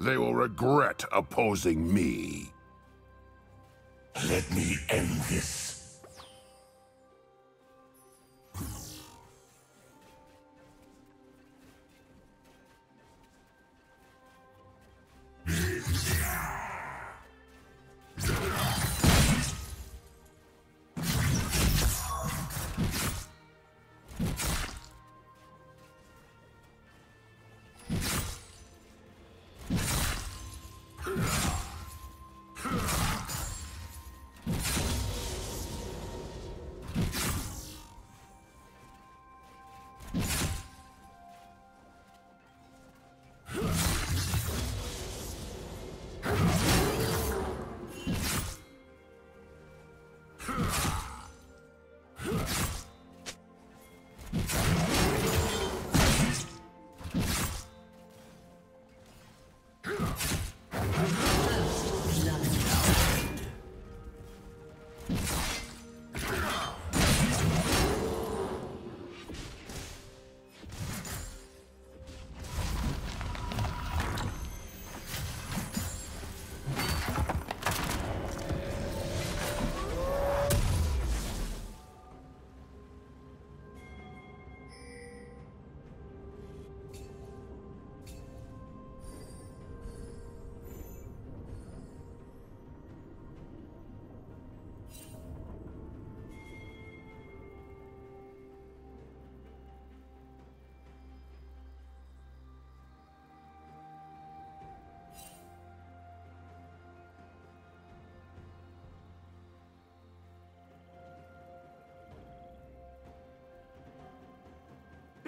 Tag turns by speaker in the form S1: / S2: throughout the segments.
S1: They will regret opposing me.
S2: Let me end this.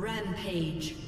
S3: Rampage.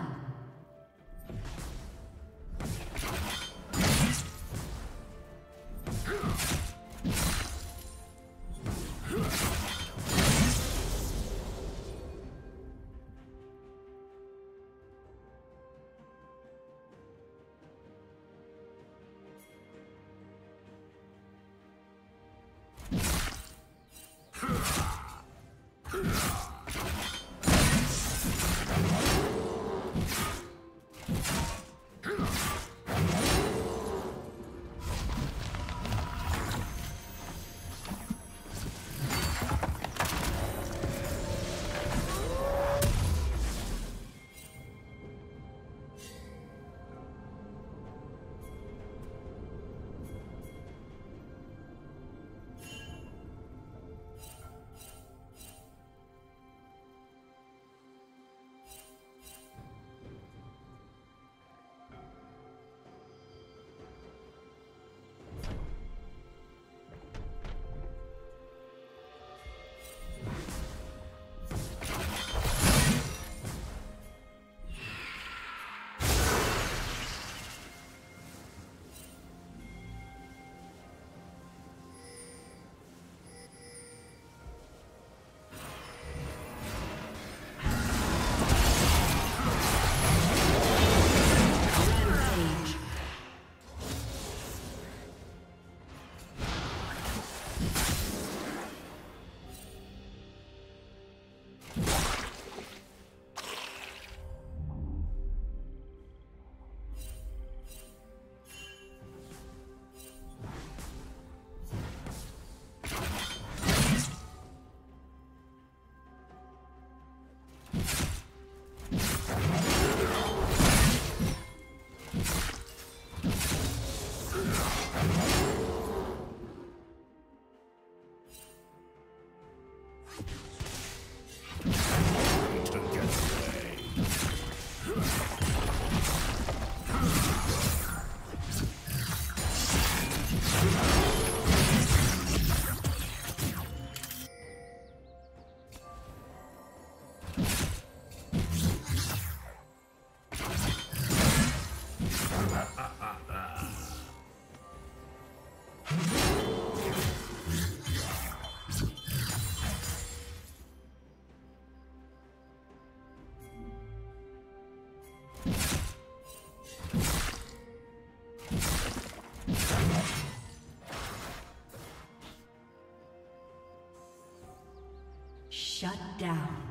S3: Shut down.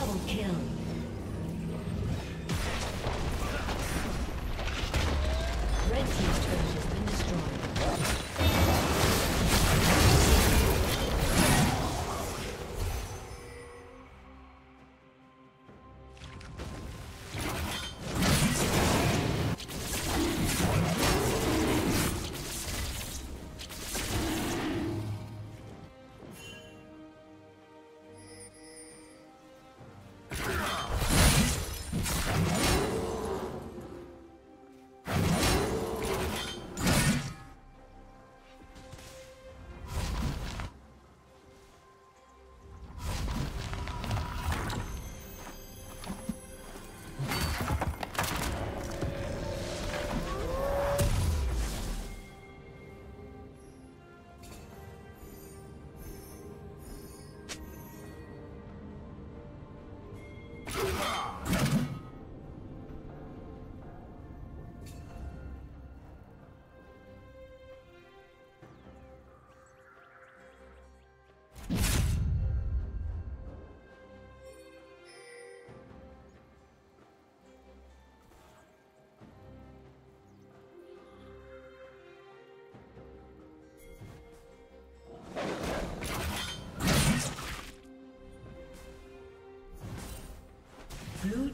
S3: Blue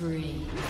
S3: Spree.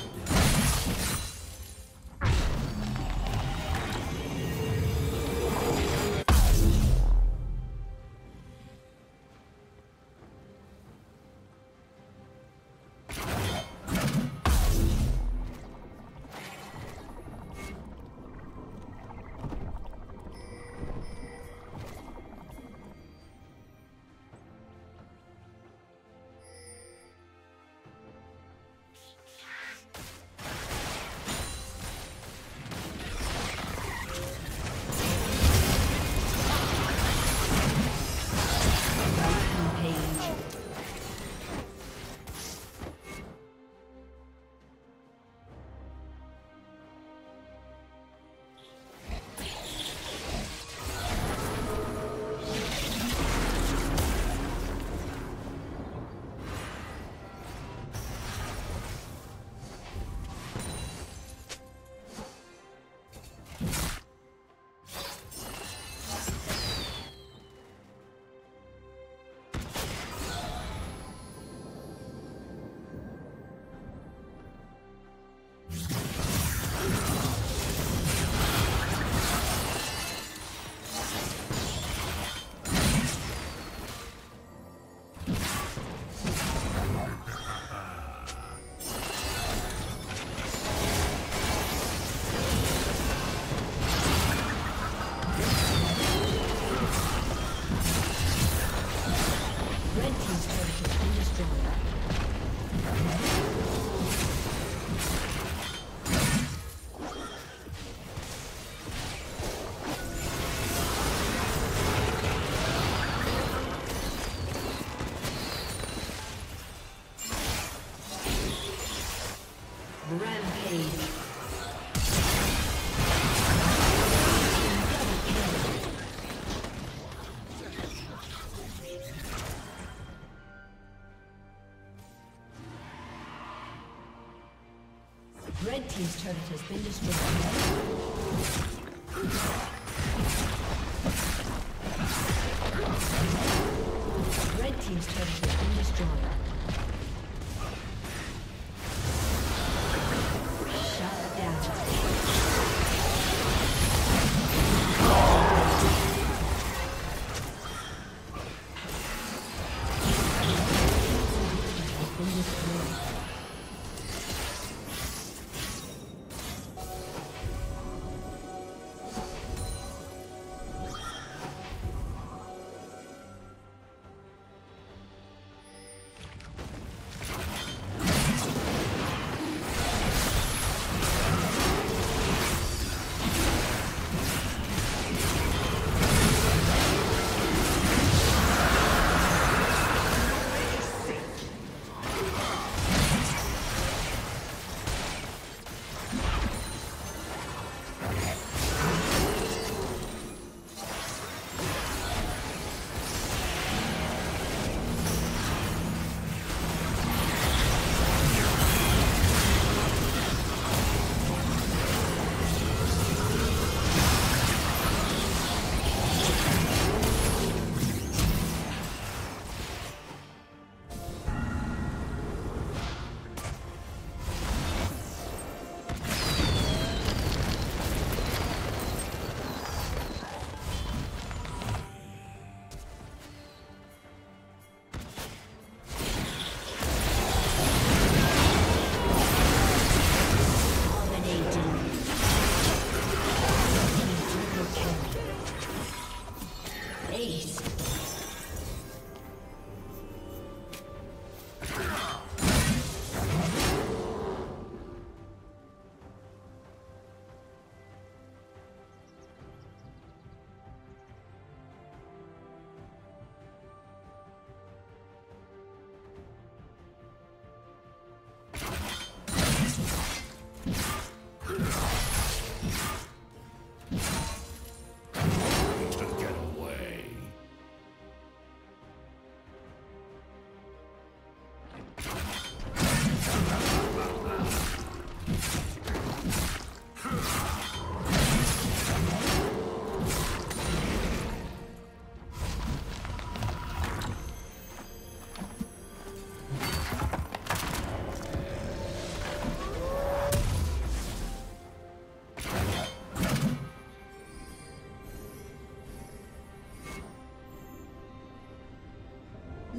S3: Red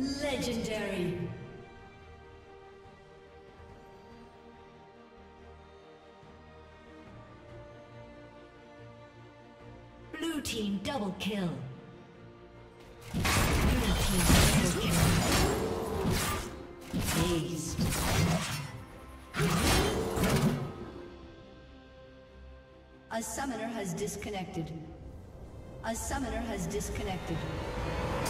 S3: Legendary. Blue team double kill. Blue team double kill. Aced. A summoner has disconnected. A summoner has disconnected.